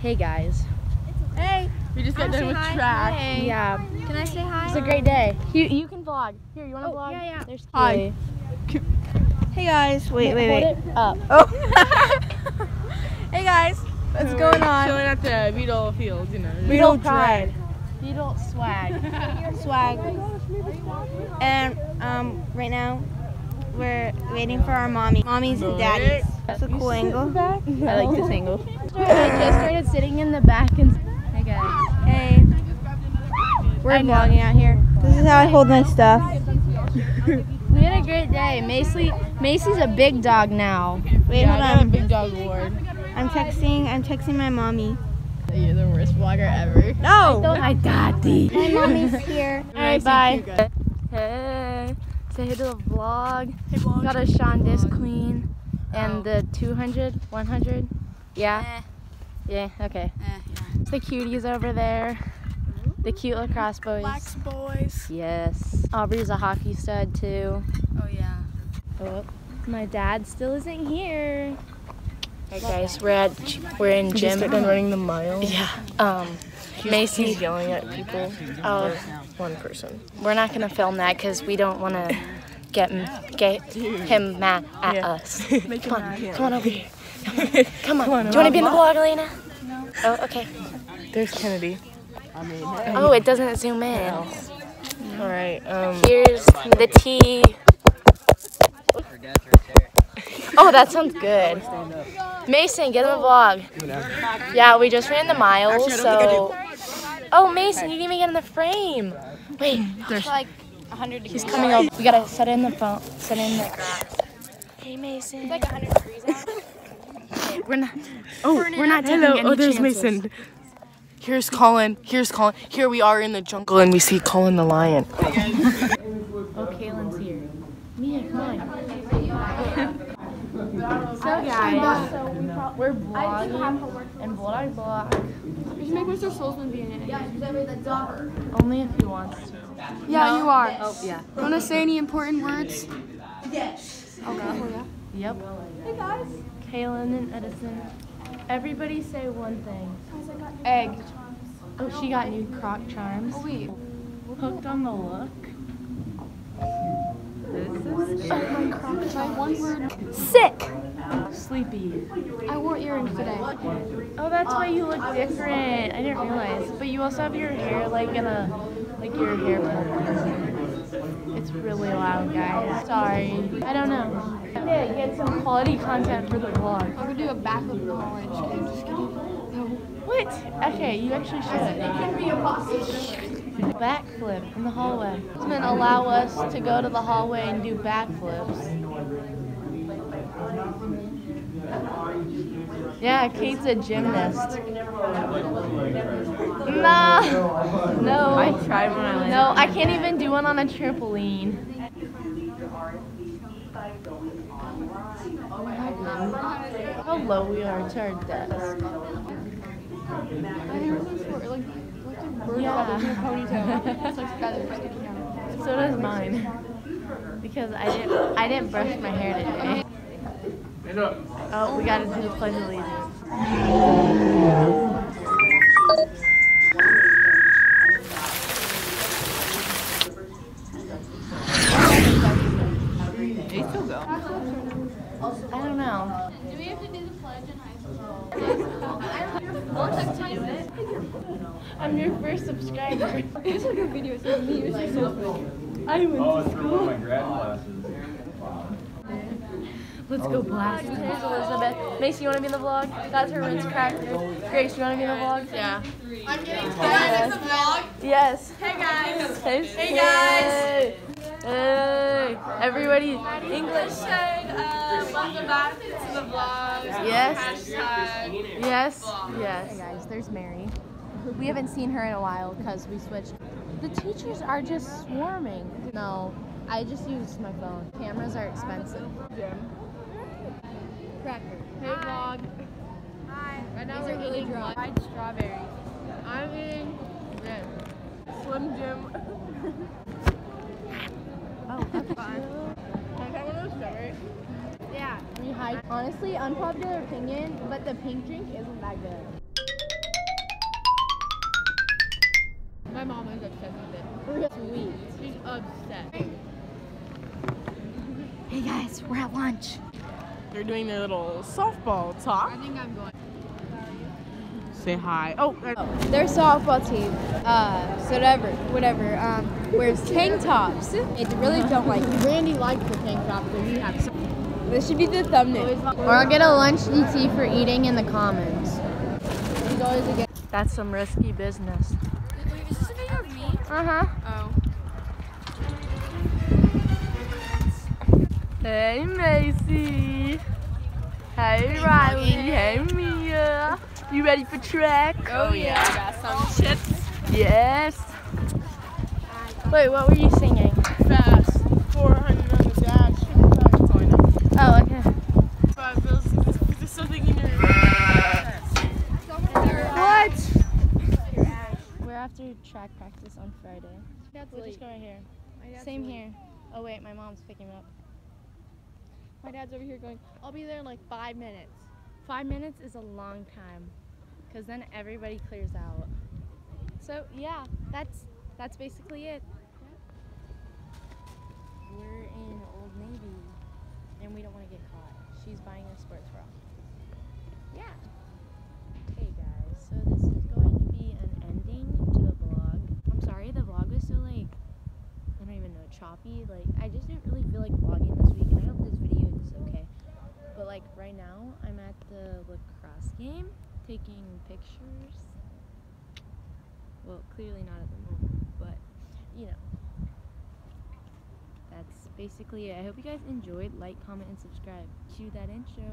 Hey guys. Hey. We just got done with track. Hey. Yeah, Can I say hi? it's a great day. You you can vlog. Here, you want to Oh, vlog? yeah, yeah. There's Hi. Hey guys. Wait, wait, Hold wait. it up. Oh. hey guys. What's going on? Chilling at the Beetle Field, you know. Beetle pride. Beetle swag. Swag. And um, right now we're waiting for our mommy. Mommy's and daddies. That's a cool angle. I like this angle. I just started sitting in the back and. Hey guys. Hey. We're I know. vlogging out here. This is how I hold my stuff. We had a great day. Macy Macy's a big dog now. Wait, yeah, hold I got a on. big dog award. I'm texting. I'm texting my mommy. You're the worst vlogger ever. No. My daddy. My mommy's here. All right, bye. Hey, say hey to the vlog. Got a Sean Disc Queen and oh. the 200, 100. Yeah. Eh. Yeah. Okay. Eh, yeah. The cuties over there. The cute lacrosse boys. boys. Yes. Aubrey's a hockey stud too. Oh yeah. Oh, my dad still isn't here. Hey guys, we're at we're in Jim gym. done running the mile. Yeah. Um, Macy's yelling at people. Oh, One person. we're not gonna film that because we don't want to get get him mad at Yeah. us. Make Come on, come on over here. Come on. Do you want to be in the vlog, Elena? No. Oh, okay. There's Kennedy. Oh, it doesn't zoom in. All right. Um. Here's the tea. Oh, that sounds good. Mason, get in the vlog. Yeah, we just ran the miles, so. Oh, Mason, you didn't even get in the frame. Wait, There's. Like 100 degrees. he's coming over. We gotta set in the phone. Set in the. Hey, Mason. like 100 degrees out. We're not. Oh, we're not taking Hello. Oh, any Oh, there's chances. Mason. Here's Colin. Here's Colin. Here we are in the jungle, and we see Colin the lion. Oh, Kaylin's here. Mia, come on. So guys, we're vlogging and vlog vlog. We should make Mr. Solzman be in it. Yeah, Only if he wants to. Yeah, you are. Oh yeah. Want to say any important words? Yes. Oh, okay. Oh, yeah. Yep. Hey guys. Kaylin and Edison. Everybody say one thing. Egg. Oh, she got new Croc charms. Oh, wait. Hooked on the look. Try one word. Sick. Sleepy. I wore earrings today. Oh, that's why you look different. I didn't realize. But you also have your hair like in a, like your hair. It's really loud, guys. Sorry. I don't know. Yeah, get some quality content for the vlog. I'm gonna do a backflip in the hallway. Just kidding. No. What? Okay, you actually should. It can be a Backflip in the hallway. It's gonna allow us to go to the hallway and do backflips. Yeah, Kate's a gymnast. Nah. No. I tried when I landed. No, I can't even do one on a trampoline. How low we are to our desk. My hair is so short. Like, looks like bird Yeah. in a ponytail. It's like feathers sticking out. So does mine. Because I didn't I didn't brush my hair today. Oh, we gotta do the pledge of allegiance. They still go. I don't know. Do we have to do the pledge in high school? I'm your first subscriber. It's like a video. It's like me. It's so funny. I went Oh, to it's for one of my school. grad classes. Let's go blast. Here's Elizabeth. Macy, you wanna be in the vlog? That's her rinse cracker. Grace, you wanna be in the vlog? Yeah. I'm getting tired of the vlog. Yes. Hey guys. Hey, hey guys. Hey. Everybody. English. Uh, welcome back to the vlog. Yes. Hashtag Yes. Yes. Hey guys, there's Mary. We haven't seen her in a while because we switched. The teachers are just swarming. No, I just use my phone. Cameras are expensive. Cracker. Hey Hi. vlog. Hi. Right now These we're really eating dry. dried strawberries. I'm eating red. Slim Jim. oh, that's fine. Can I have one of those strawberries? Yeah. We hide. Honestly, unpopular opinion, but the pink drink isn't that good. My mom is obsessed with it. Sweet. She's obsessed. Hey guys, we're at lunch. They're doing their little softball talk. I talk. think I'm going. Say hi. Oh, uh, Their softball team, uh, so whatever, whatever, um, wears tank tops. They really don't like it. Randy likes the tank top, so he has This should be the thumbnail. Or I'll get a lunch ET for eating in the commons. He's always against. That's some risky business. Wait, is this a video of me? Uh huh. Oh. Hey Macy. Hey Riley. Hey Mia. You ready for track? Oh yeah, I got some chips. Yes. Wait, what were you singing? fast. 400 on the dash. It's going up. Oh, okay. Five bills. There's something in your. What? We're after track practice on Friday. We'll just go right here. Same here. Oh wait, my mom's picking me up. My dad's over here going, I'll be there in like five minutes. Five minutes is a long time, cause then everybody clears out. So yeah, that's that's basically it. We're in Old Navy, and we don't want to get caught. She's buying a sports bra. Yeah. Hey guys, so this is going to be an ending to the vlog. I'm sorry the vlog was so like I don't even know choppy. Like I just didn't really feel like vlogging this week, and I hope this video is okay. But like right now, I'm at the lacrosse game taking pictures. Well, clearly not at the moment, but you know. That's basically it. I hope you guys enjoyed. Like, comment, and subscribe. Cue that intro.